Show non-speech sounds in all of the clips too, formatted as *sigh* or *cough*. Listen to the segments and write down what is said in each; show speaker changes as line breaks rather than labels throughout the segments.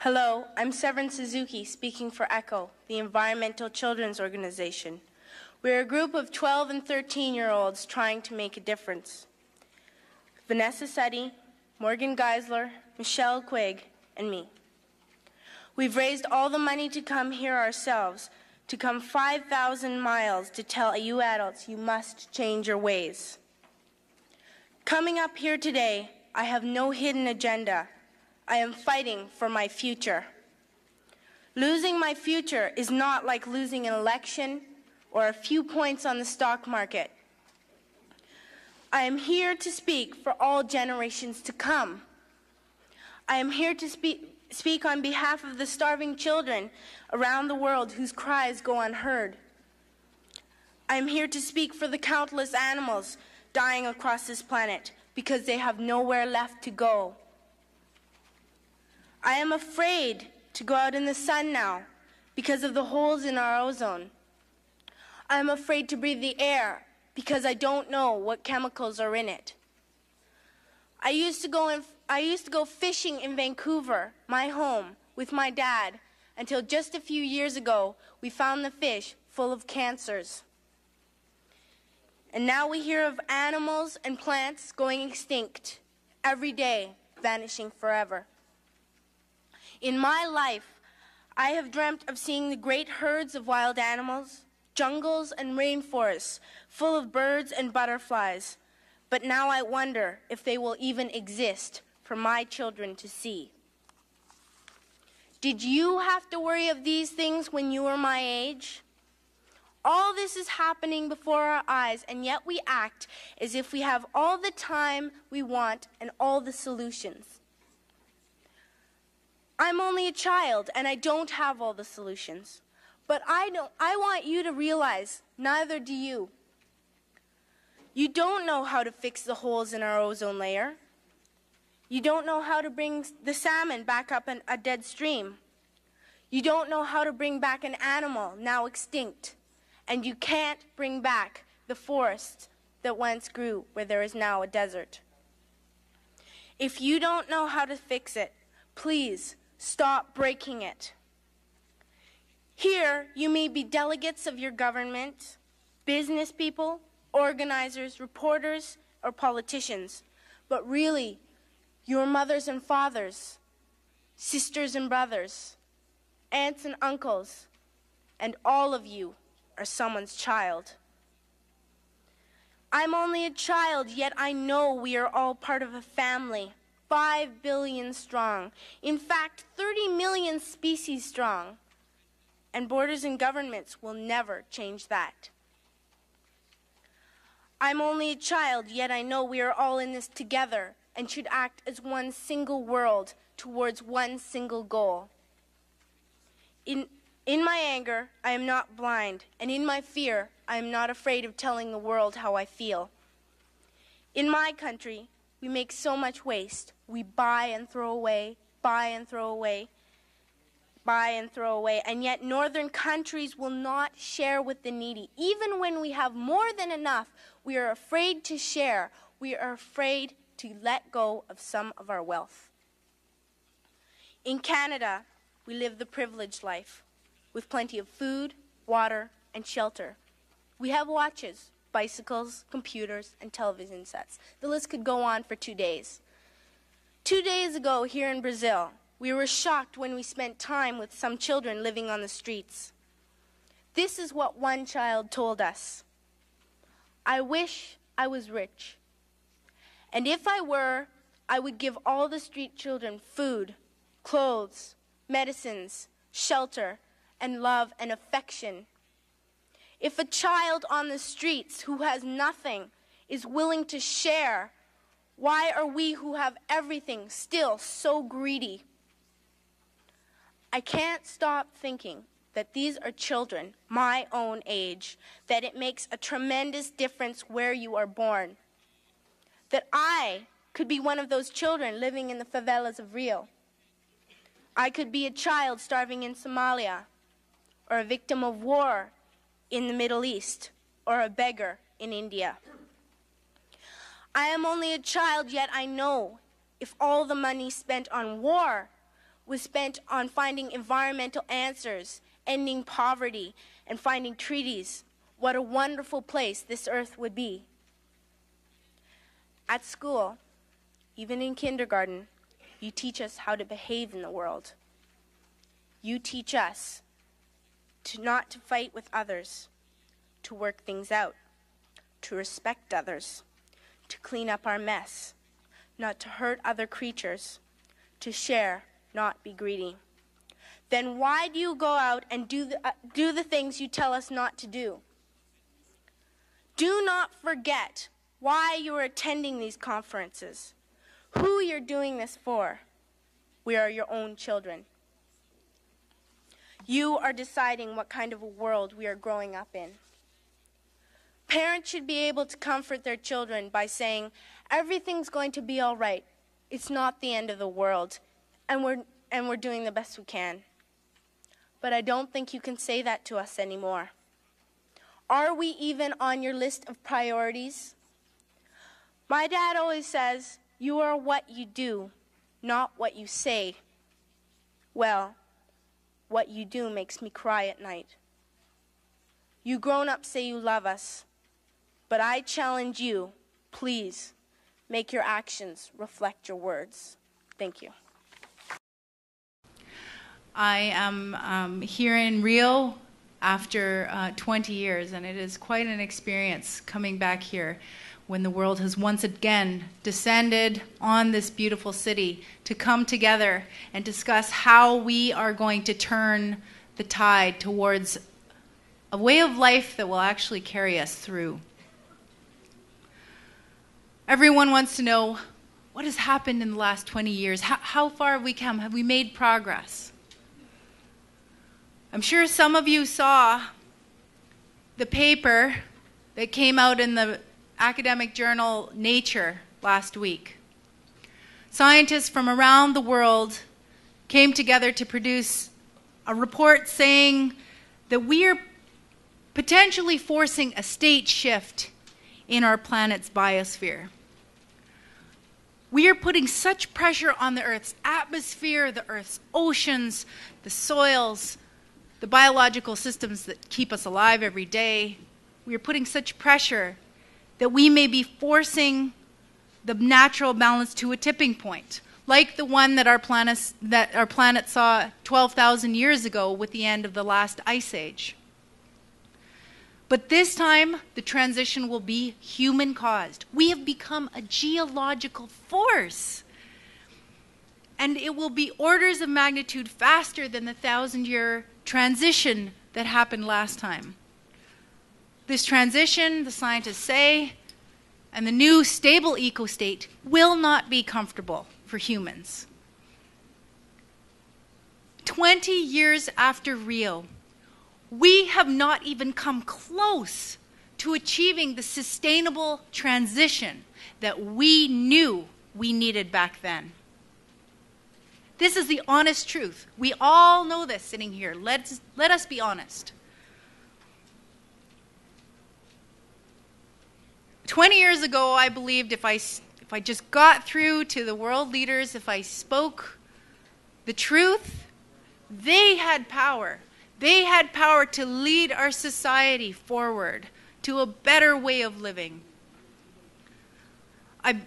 Hello, I'm Severn Suzuki speaking for ECHO, the Environmental Children's Organization. We're a group of 12 and 13 year olds trying to make a difference. Vanessa Suttie, Morgan Geisler, Michelle Quigg, and me. We've raised all the money to come here ourselves, to come 5,000 miles to tell you adults you must change your ways. Coming up here today, I have no hidden agenda. I am fighting for my future. Losing my future is not like losing an election or a few points on the stock market. I am here to speak for all generations to come. I am here to speak, speak on behalf of the starving children around the world whose cries go unheard. I am here to speak for the countless animals dying across this planet because they have nowhere left to go. I am afraid to go out in the sun now because of the holes in our ozone. I am afraid to breathe the air because I don't know what chemicals are in it. I used to go in, I used to go fishing in Vancouver, my home, with my dad until just a few years ago we found the fish full of cancers. And now we hear of animals and plants going extinct every day, vanishing forever. In my life, I have dreamt of seeing the great herds of wild animals, jungles and rainforests full of birds and butterflies. But now I wonder if they will even exist for my children to see. Did you have to worry of these things when you were my age? All this is happening before our eyes, and yet we act as if we have all the time we want and all the solutions. I'm only a child and I don't have all the solutions. But I don't I want you to realize neither do you. You don't know how to fix the holes in our ozone layer. You don't know how to bring the salmon back up in a dead stream. You don't know how to bring back an animal now extinct. And you can't bring back the forest that once grew where there is now a desert. If you don't know how to fix it, please Stop breaking it. Here, you may be delegates of your government, business people, organizers, reporters, or politicians, but really, your mothers and fathers, sisters and brothers, aunts and uncles, and all of you are someone's child. I'm only a child, yet I know we are all part of a family. 5 billion strong. In fact, 30 million species strong. And borders and governments will never change that. I'm only a child, yet I know we are all in this together and should act as one single world towards one single goal. In, in my anger, I am not blind, and in my fear, I am not afraid of telling the world how I feel. In my country, we make so much waste. We buy and throw away, buy and throw away, buy and throw away. And yet, northern countries will not share with the needy. Even when we have more than enough, we are afraid to share. We are afraid to let go of some of our wealth. In Canada, we live the privileged life with plenty of food, water, and shelter. We have watches, bicycles, computers, and television sets. The list could go on for two days. Two days ago, here in Brazil, we were shocked when we spent time with some children living on the streets. This is what one child told us I wish I was rich. And if I were, I would give all the street children food, clothes, medicines, shelter, and love and affection if a child on the streets who has nothing is willing to share, why are we who have everything still so greedy? I can't stop thinking that these are children my own age, that it makes a tremendous difference where you are born. That I could be one of those children living in the favelas of Rio. I could be a child starving in Somalia, or a victim of war in the Middle East or a beggar in India. I am only a child, yet I know if all the money spent on war was spent on finding environmental answers, ending poverty, and finding treaties, what a wonderful place this earth would be. At school, even in kindergarten, you teach us how to behave in the world. You teach us to not to fight with others, to work things out, to respect others, to clean up our mess, not to hurt other creatures, to share, not be greedy. Then why do you go out and do the, uh, do the things you tell us not to do? Do not forget why you are attending these conferences, who you're doing this for. We are your own children. You are deciding what kind of a world we are growing up in. Parents should be able to comfort their children by saying, Everything's going to be all right. It's not the end of the world, and we're, and we're doing the best we can. But I don't think you can say that to us anymore. Are we even on your list of priorities? My dad always says, You are what you do, not what you say. Well, what you do makes me cry at night. You grown ups say you love us, but I challenge you, please, make your actions reflect your words. Thank you.
I am um, here in Rio after uh, 20 years, and it is quite an experience coming back here when the world has once again descended on this beautiful city to come together and discuss how we are going to turn the tide towards a way of life that will actually carry us through. Everyone wants to know what has happened in the last 20 years? How, how far have we come? Have we made progress? I'm sure some of you saw the paper that came out in the academic journal Nature last week. Scientists from around the world came together to produce a report saying that we are potentially forcing a state shift in our planet's biosphere. We are putting such pressure on the Earth's atmosphere, the Earth's oceans, the soils, the biological systems that keep us alive every day. We are putting such pressure that we may be forcing the natural balance to a tipping point, like the one that our planet, that our planet saw 12,000 years ago with the end of the last ice age. But this time, the transition will be human caused. We have become a geological force. And it will be orders of magnitude faster than the thousand year transition that happened last time. This transition, the scientists say, and the new stable ecostate will not be comfortable for humans. 20 years after Rio, we have not even come close to achieving the sustainable transition that we knew we needed back then. This is the honest truth. We all know this sitting here. Let's, let us be honest. 20 years ago, I believed if I, if I just got through to the world leaders, if I spoke the truth, they had power. They had power to lead our society forward to a better way of living. I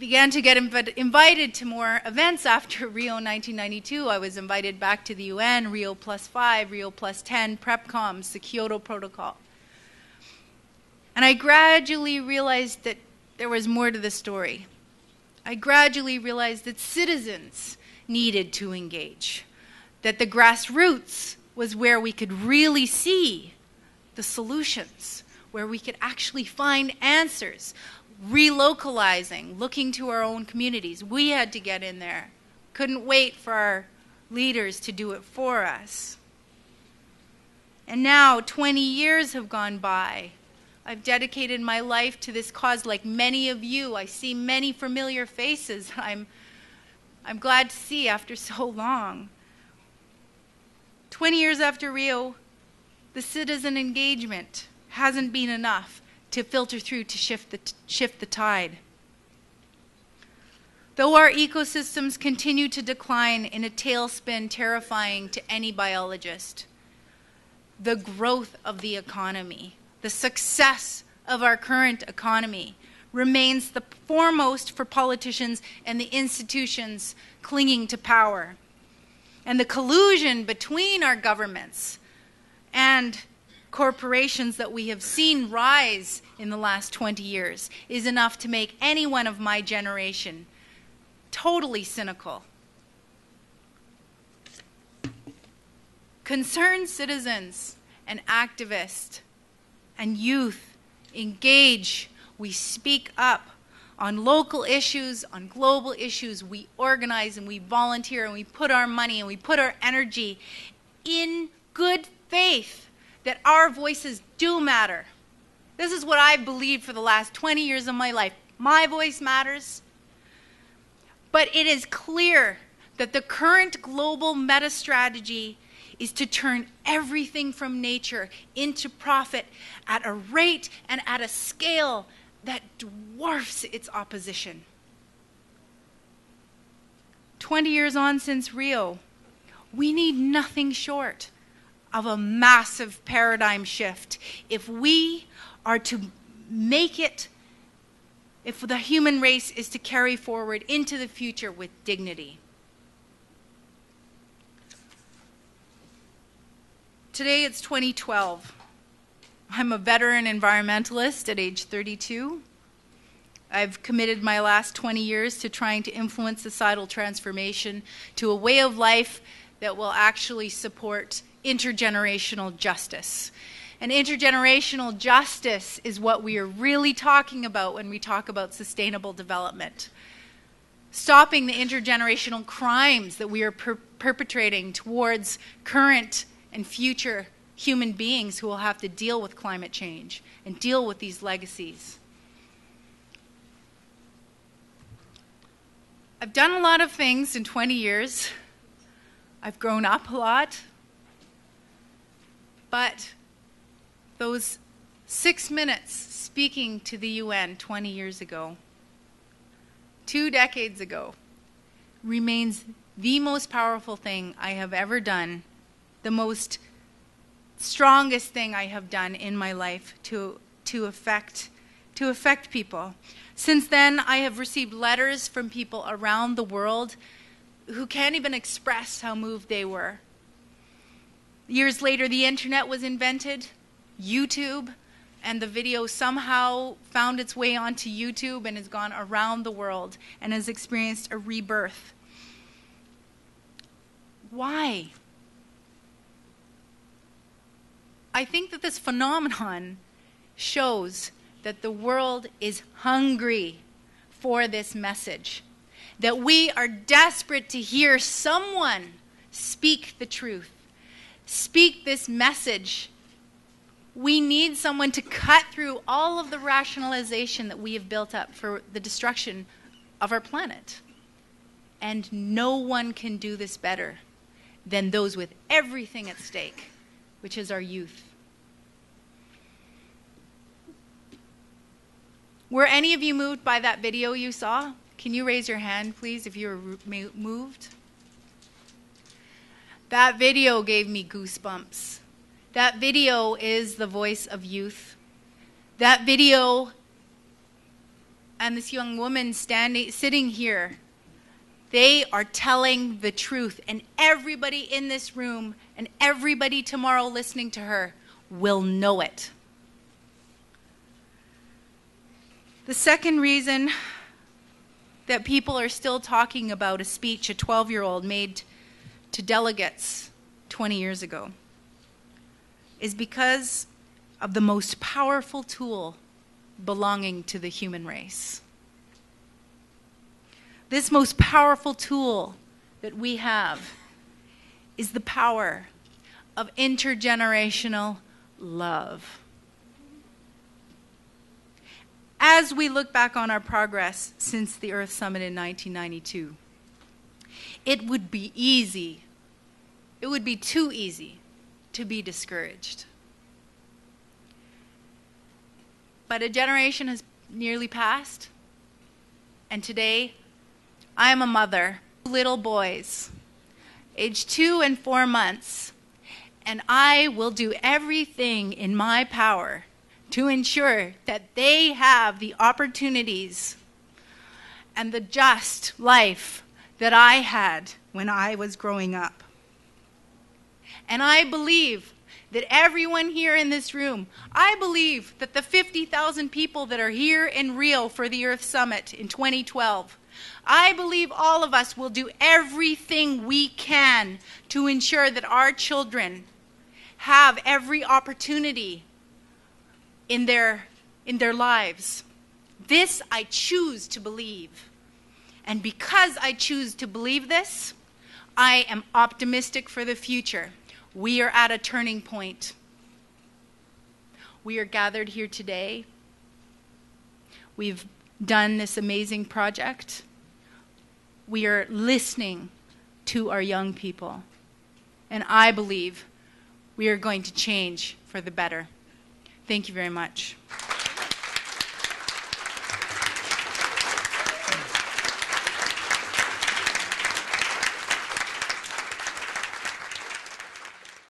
began to get inv- invited to more events after *laughs* Rio 1992. I was invited back to the UN, Rio Plus 5, Rio Plus 10, PrepComs, the Kyoto Protocol. And I gradually realized that there was more to the story. I gradually realized that citizens needed to engage, that the grassroots was where we could really see the solutions, where we could actually find answers, relocalizing, looking to our own communities. We had to get in there. Couldn't wait for our leaders to do it for us. And now, 20 years have gone by. I've dedicated my life to this cause like many of you. I see many familiar faces. *laughs* I'm, I'm glad to see after so long. 20 years after Rio, the citizen engagement hasn't been enough to filter through to shift the, shift the tide. Though our ecosystems continue to decline in a tailspin terrifying to any biologist, the growth of the economy, the success of our current economy, remains the foremost for politicians and the institutions clinging to power. And the collusion between our governments and corporations that we have seen rise in the last 20 years is enough to make anyone of my generation totally cynical. Concerned citizens and activists and youth engage. We speak up on local issues, on global issues. We organize and we volunteer and we put our money and we put our energy in good faith that our voices do matter. This is what I've believed for the last 20 years of my life. My voice matters. But it is clear that the current global meta strategy is to turn everything from nature into profit at a rate and at a scale that dwarfs its opposition. 20 years on since Rio, we need nothing short of a massive paradigm shift if we are to make it, if the human race is to carry forward into the future with dignity. Today it's 2012. I'm a veteran environmentalist at age 32. I've committed my last 20 years to trying to influence societal transformation to a way of life that will actually support intergenerational justice. And intergenerational justice is what we are really talking about when we talk about sustainable development. Stopping the intergenerational crimes that we are per perpetrating towards current and future human beings who will have to deal with climate change and deal with these legacies. I've done a lot of things in 20 years. I've grown up a lot. But those six minutes speaking to the UN 20 years ago, two decades ago, remains the most powerful thing I have ever done, the most strongest thing I have done in my life to, to, affect, to affect people. Since then, I have received letters from people around the world who can't even express how moved they were Years later, the internet was invented, YouTube, and the video somehow found its way onto YouTube and has gone around the world and has experienced a rebirth. Why? I think that this phenomenon shows that the world is hungry for this message, that we are desperate to hear someone speak the truth speak this message, we need someone to cut through all of the rationalization that we have built up for the destruction of our planet. And no one can do this better than those with everything at stake, which is our youth. Were any of you moved by that video you saw? Can you raise your hand, please, if you were moved? That video gave me goosebumps. That video is the voice of youth. That video and this young woman standing sitting here they are telling the truth and everybody in this room and everybody tomorrow listening to her will know it. The second reason that people are still talking about a speech a 12 year old made to delegates 20 years ago is because of the most powerful tool belonging to the human race. This most powerful tool that we have is the power of intergenerational love. As we look back on our progress since the Earth Summit in 1992, it would be easy, it would be too easy to be discouraged. But a generation has nearly passed, and today I am a mother, of little boys, age two and four months, and I will do everything in my power to ensure that they have the opportunities and the just life that I had when I was growing up. And I believe that everyone here in this room, I believe that the 50,000 people that are here in Rio for the Earth Summit in 2012, I believe all of us will do everything we can to ensure that our children have every opportunity in their, in their lives. This I choose to believe. And because I choose to believe this, I am optimistic for the future. We are at a turning point. We are gathered here today. We've done this amazing project. We are listening to our young people. And I believe we are going to change for the better. Thank you very much.